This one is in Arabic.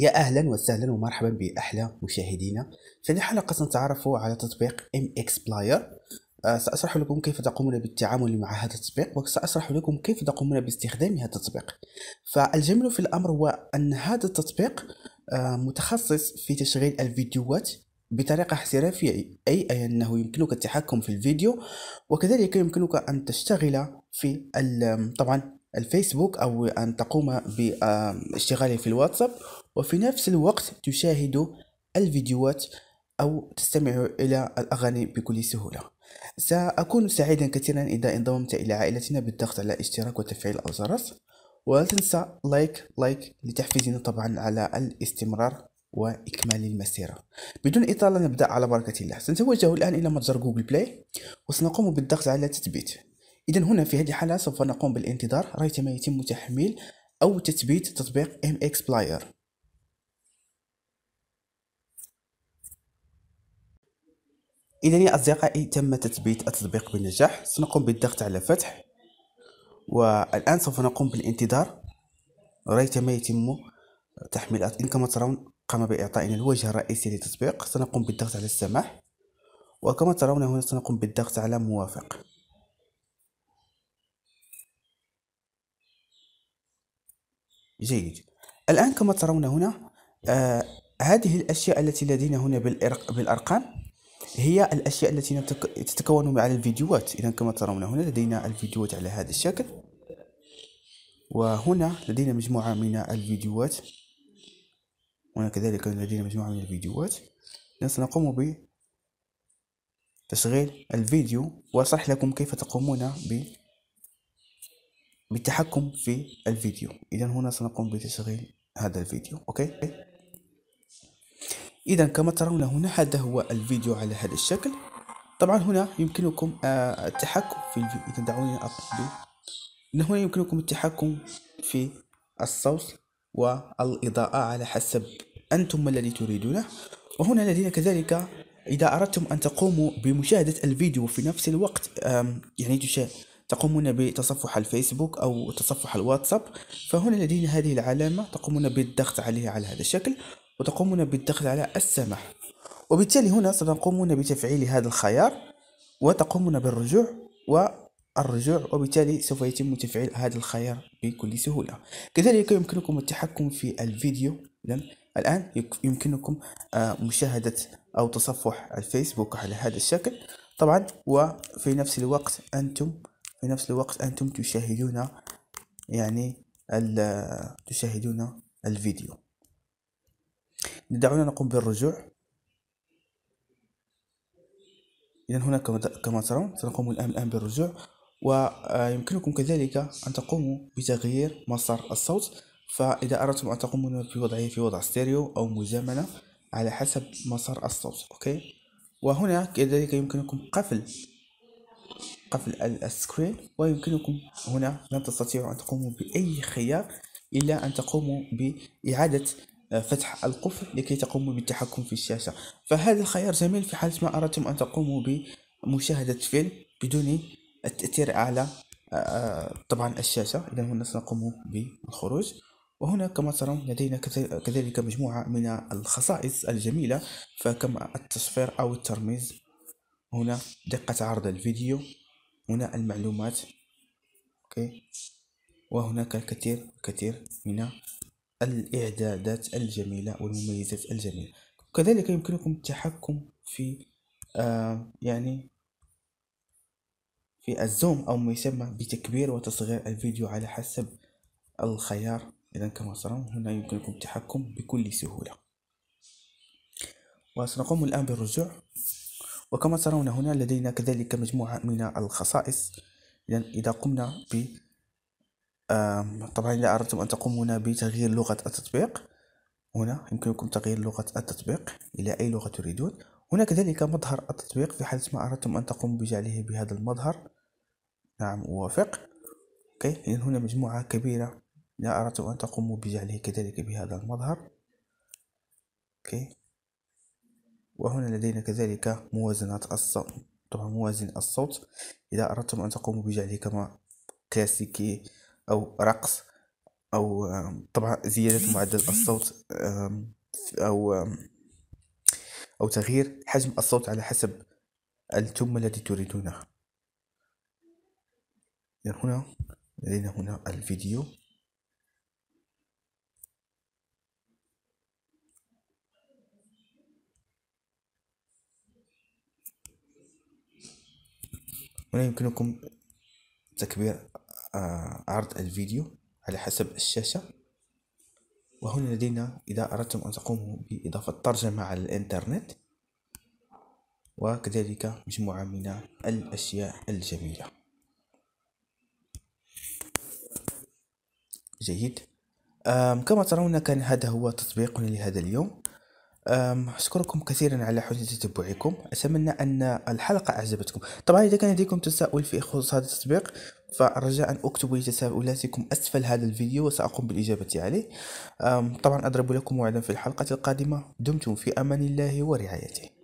يا أهلا وسهلا ومرحبا بأحلى مشاهدينا. في هذه الحلقة سنتعرف على تطبيق MX Player سأشرح لكم كيف تقومون بالتعامل مع هذا التطبيق وسأشرح لكم كيف تقومون باستخدام هذا التطبيق. فالجميل في الأمر هو أن هذا التطبيق آه، متخصص في تشغيل الفيديوهات بطريقة احترافية أي أنه يمكنك التحكم في الفيديو وكذلك يمكنك أن تشتغل في طبعا الفيسبوك أو أن تقوم باشتغاله في الواتساب. وفي نفس الوقت تشاهد الفيديوهات أو تستمع إلى الأغاني بكل سهولة. سأكون سعيدا كثيرا إذا انضممت إلى عائلتنا بالضغط على اشتراك وتفعيل الجرس ولا تنسى like like لتحفيزنا طبعا على الاستمرار وإكمال المسيرة. بدون إطالة نبدأ على بركة الله. سنتوجه الآن إلى متجر جوجل بلاي وسنقوم بالضغط على تثبيت. إذا هنا في هذه الحالة سوف نقوم بالانتظار. ريثما يتم تحميل أو تثبيت تطبيق MX Player. إذا يا أصدقائي تم تثبيت التطبيق بنجاح سنقوم بالضغط على فتح والآن سوف نقوم بالانتظار. ريثما يتم تحميل إن كما ترون قام بإعطائنا الوجه الرئيسي للتطبيق. سنقوم بالضغط على السماح وكما ترون هنا سنقوم بالضغط على موافق. جيد. الآن كما ترون هنا آه هذه الأشياء التي لدينا هنا بالأرقام. هي الأشياء التي تتكون على الفيديوهات. إذا كما ترون هنا لدينا الفيديوهات على هذا الشكل. وهنا لدينا مجموعة من الفيديوهات. هنا كذلك لدينا مجموعة من الفيديوهات. سنقوم بتشغيل الفيديو. وأشرح لكم كيف تقومون ب بالتحكم في الفيديو. إذا هنا سنقوم بتشغيل هذا الفيديو. أوكي؟ إذا كما ترون هنا هذا هو الفيديو على هذا الشكل. طبعا هنا يمكنكم آه، التحكم في الفيديو إذا دعوني أقضي هنا يمكنكم التحكم في الصوت والإضاءة على حسب أنتم الذي تريدونه. وهنا لدينا كذلك إذا أردتم أن تقوموا بمشاهدة الفيديو في نفس الوقت يعني تقومون بتصفح الفيسبوك أو تصفح الواتساب فهنا لدينا هذه العلامة تقومون بالضغط عليها على هذا الشكل. وتقومون بالضغط على السماح. وبالتالي هنا ستقومون بتفعيل هذا الخيار وتقومون بالرجوع والرجوع وبالتالي سوف يتم تفعيل هذا الخيار بكل سهولة. كذلك يمكنكم التحكم في الفيديو. الآن يمكنكم آه، مشاهدة أو تصفح الفيسبوك على هذا الشكل. طبعا وفي نفس الوقت أنتم في نفس الوقت أنتم تشاهدون يعني تشاهدون الفيديو. دعونا نقوم بالرجوع. إذا هنا كما ترون سنقوم الآن الآن بالرجوع. ويمكنكم كذلك أن تقوموا بتغيير مسار الصوت. فإذا أردتم أن تقوموا بوضعه في وضع ستيريو أو مزامنة على حسب مسار الصوت Okay؟ وهنا كذلك يمكنكم قفل قفل ال screen. ويمكنكم هنا لن تستطيعوا أن تقوموا بأي خيار إلا أن تقوموا بإعادة فتح القفل لكي تقوموا بالتحكم في الشاشة فهذا الخيار جميل في حالة ما أردتم أن تقوموا بمشاهدة فيلم بدون التأثير على آه، طبعا الشاشة إذا هنا سنقوم بالخروج. وهنا كما ترون لدينا كذلك مجموعة من الخصائص الجميلة. فكما التصفير أو الترميز هنا دقة عرض الفيديو هنا المعلومات Okay؟ وهناك الكثير كثير من الإعدادات الجميلة والمميزات الجميلة. كذلك يمكنكم التحكم في آه يعني في الزوم أو ما يسمى بتكبير وتصغير الفيديو على حسب الخيار. إذا كما ترون هنا يمكنكم التحكم بكل سهولة. وسنقوم الآن بالرجوع. وكما ترون هنا لدينا كذلك مجموعة من الخصائص. إذا قمنا ب طبعا إذا أردتم أن تقومون بتغيير لغة التطبيق هنا يمكنكم تغيير لغة التطبيق إلى أي لغة تريدون. هنا كذلك مظهر التطبيق في حالة ما أردتم أن تقوموا بجعله بهذا المظهر. نعم أوافق. Okay إذن هنا مجموعة كبيرة. إذا أردتم أن تقوموا بجعله كذلك بهذا المظهر. Okay. وهنا لدينا كذلك موازنات الصوت طبعا موازن الصوت. إذا أردتم أن تقوموا بجعله كما كلاسيكي أو رقص أو طبعا زيادة معدل الصوت أو أو تغيير حجم الصوت على حسب التم الذي تريدونه هنا لدينا هنا الفيديو. هنا يمكنكم تكبير عرض الفيديو على حسب الشاشة. وهنا لدينا إذا أردتم أن تقوموا بإضافة ترجمة على الإنترنت. وكذلك مجموعة من الأشياء الجميلة. جيد. كما ترون كان هذا هو تطبيقنا لهذا اليوم. أشكركم كثيرا على حسن تتبعكم. أتمنى أن الحلقة أعجبتكم. طبعا إذا كان لديكم تساؤل في خصوص هذا التطبيق فرجاء اكتبوا لي تساؤلاتكم أسفل هذا الفيديو وسأقوم بالإجابة عليه. طبعا أضرب لكم موعدا في الحلقة القادمة. دمتم في أمان الله ورعايته.